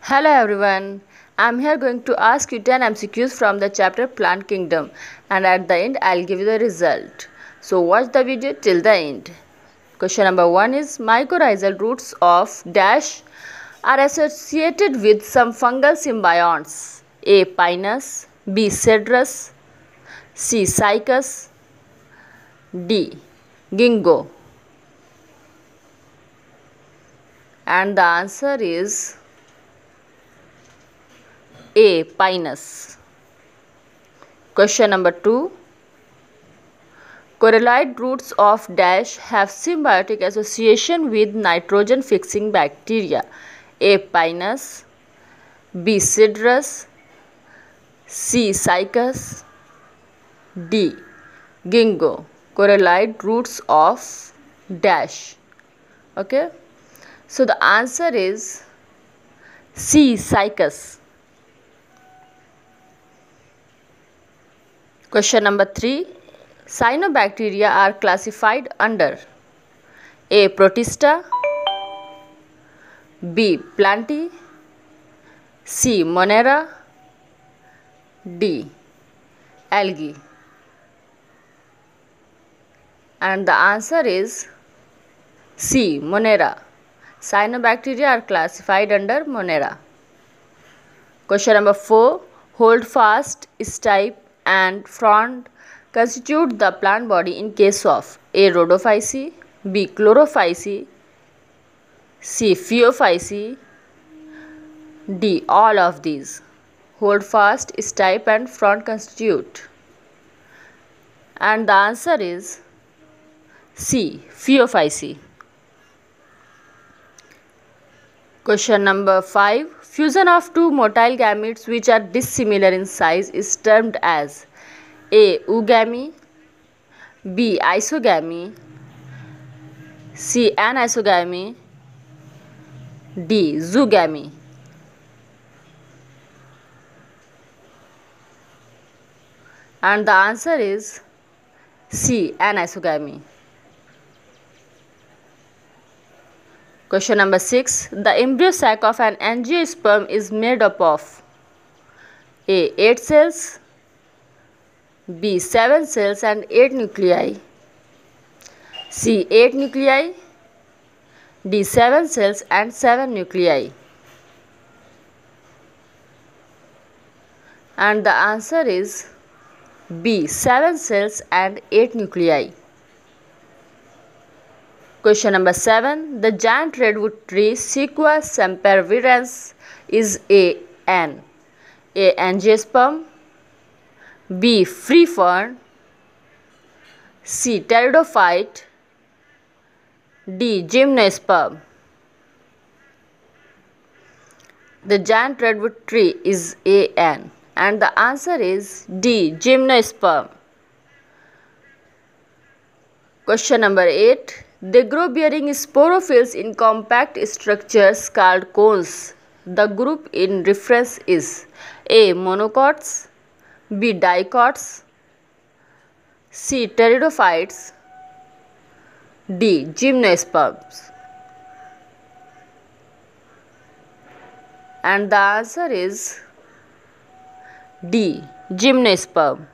Hello everyone. I'm here going to ask you 10 MCQs from the chapter Plant Kingdom and at the end I'll give you the result. So watch the video till the end. Question number 1 is mycorrhizal roots of dash are associated with some fungal symbionts. A. Pinus B. Cedrus C. Cycas D. Ginkgo and the answer is A. Pinus. Question number 2. Coralloid roots of dash have symbiotic association with nitrogen fixing bacteria. A. Pinus B. Cedrus C. Cycas D. Ginkgo. Coralloid roots of dash. Okay. So the answer is C. Cycas. Question number 3. Cyanobacteria are classified under A. Protista B. Plantae C. Monera D. Algae and the answer is C. Monera. Cyanobacteria are classified under Monera. Question number 4. Hold fast, stipe and frond constitute the plant body in case of A. Rhodophyceae B. Chlorophyceae C. Phaeophyceae D. All of these. Hold fast, stipe and frond constitute. And the answer is C. Phaeophyceae. Question number 5. Fusion of two motile gametes which are dissimilar in size is termed as A. Oogamy B. Isogamy C. Anisogamy D. Zoogamy and the answer is C. Anisogamy. Question number 6. The embryo sac of an angiosperm is made up of A. 8 cells B. 7 cells and 8 nuclei C. 8 nuclei D. 7 cells and 7 nuclei and the answer is B. 7 cells and 8 nuclei. Question number 7. The giant redwood tree Sequoia sempervirens is a an Angiosperm B. Free fern C. Pteridophyte D. Gymnosperm The giant redwood tree is an and the answer is D. Gymnosperm. Question number 8. They grow bearing sporophylls in compact structures called cones. The group in reference is A. Monocots B. Dicots C. Pteridophytes D. Gymnosperms and the answer is D. Gymnosperm.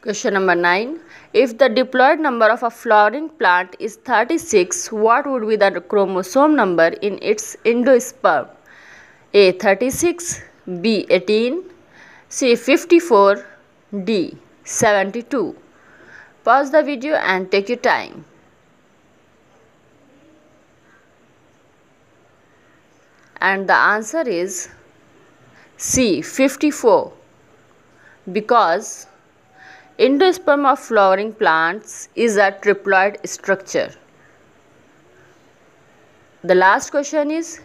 Question number 9. If the diploid number of a flowering plant is 36, what would be the chromosome number in its endosperm? A. 36 B. 18 C. 54 D. 72 Pause the video and take your time. And the answer is C. 54 because endosperm of flowering plants is a triploid structure. The last question is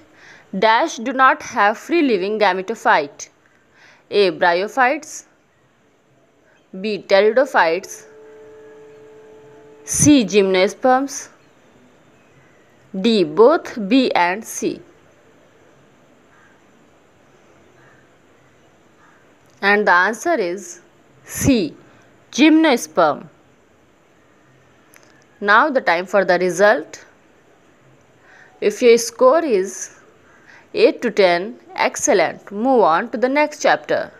dash do not have free living gametophyte. A. Bryophytes B. Pteridophytes C. Gymnosperms D. Both B and C. and the answer is C. Gymnosperm. Now the time for the result. If your score is 8 to 10, excellent, move on to the next chapter.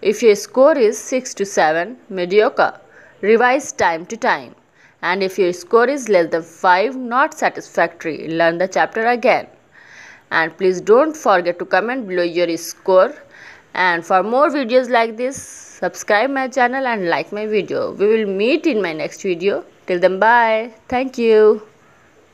If your score is 6 to 7, mediocre, revise time to time. And if your score is less than 5, not satisfactory, learn the chapter again. And please don't forget to comment below your score. And for more videos like this, subscribe my channel and like my video. We will meet in my next video. Till then, bye. Thank you.